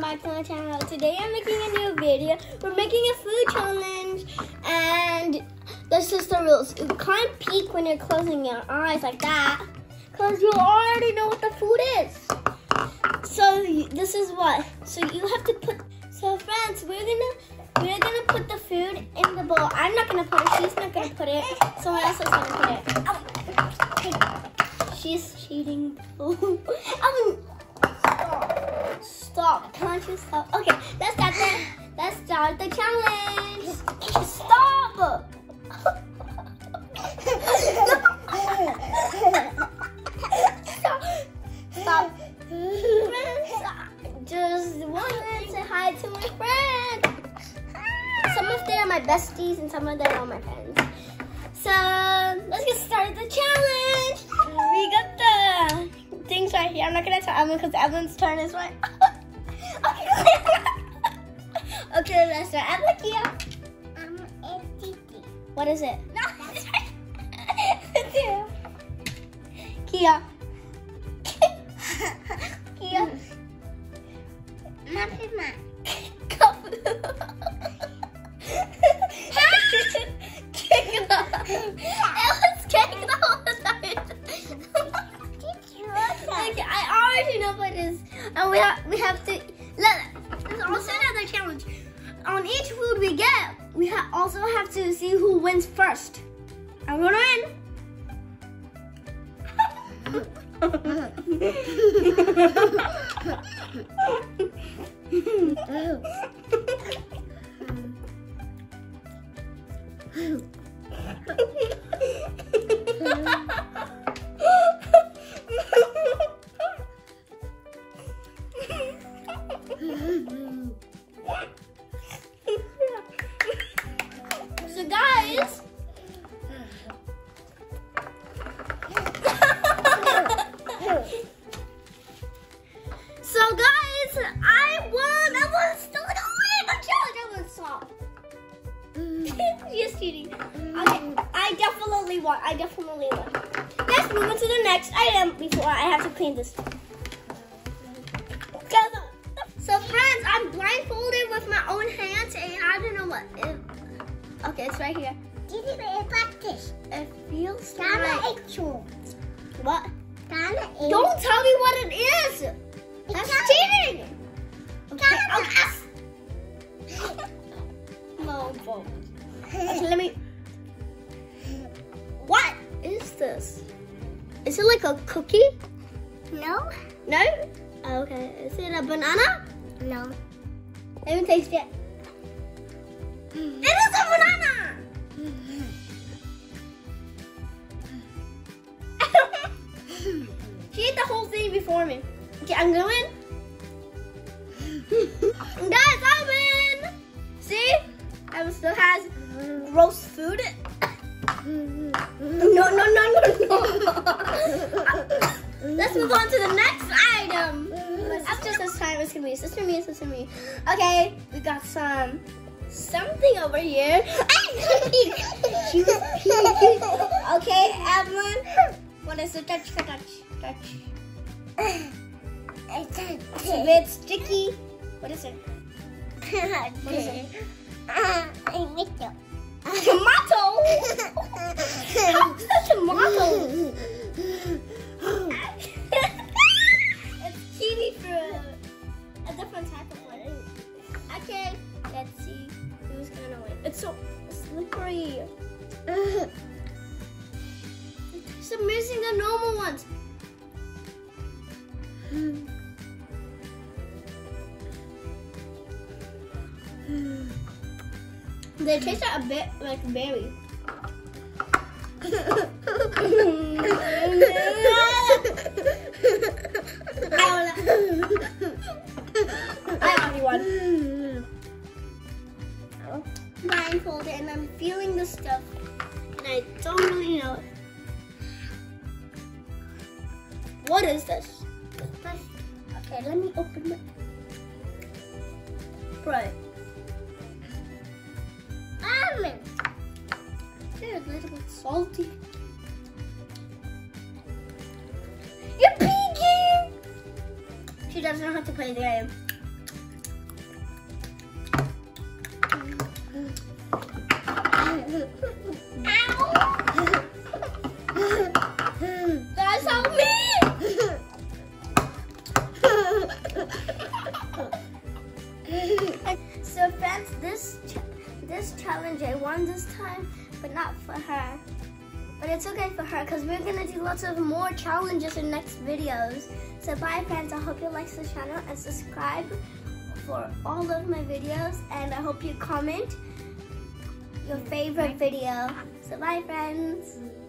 welcome back to my channel. Today I'm making a new video. We're making a food challenge and this is the rules. You can't peek when you're closing your eyes like that because you already know what the food is. So this is what. So you have to put, so friends, we're gonna, we're gonna put the food in the bowl. I'm not gonna put it, she's not gonna put it. Someone else is gonna put it. She's cheating. um, You stop? Okay, let's start the, let's start the challenge. Stop. Stop. Stop. Just wanted to hi to my friends. Some of them are my besties and some of them are my friends. So let's get started the challenge. We got the things right here. I'm not gonna tell Evelyn because Evelyn's turn is right. Okay, let's start. Evelyn, Kia. Um, it's What is it? No, it's. Kia. Each food we get, we ha also have to see who wins first. I'm gonna win. Oh. Definitely won. I definitely won. Let's move on to the next item before I have to clean this. So friends, I'm blindfolded with my own hands and I don't know what. It, okay, it's right here. Did it practice? It feels Dana like actual. what? Dana. Don't tell me what it is. That's cheating. Okay, okay. No. Okay, let me. This? Is it like a cookie? No. No. Oh, okay. Is it a banana? No. Let me taste it. Mm-hmm. It is a banana. Mm-hmm. she ate the whole thing before me. Okay, I'm gonna win. Guys, I win. See, I still has gross food. Mm-hmm. Let's move on to the next item. After this time, it's gonna be sister me, sister me. Okay, we got some something over here. okay, Evelyn. What is it? Touch, touch, touch. It's a bit sticky. What is it? What is it? Uh, I missed it. Tomato. How's that tomato? it's kiwi fruit. A different type of one. Okay, let's see who's gonna win. It's so slippery. It's amazing the normal ones. They taste a bit like berry. I already won. Blindfolded and I'm feeling the stuff and I don't really know. What is this? Okay, let me open it. Right almonds. They're a little bit salty. You're peeking! She doesn't know how to play the game. That's on me! so friends, this this challenge I won this time, but not for her. But it's okay for her because we're gonna do lots of more challenges in next videos. So bye friends, I hope you like this channel and subscribe for all of my videos and I hope you comment your favorite video. So bye friends.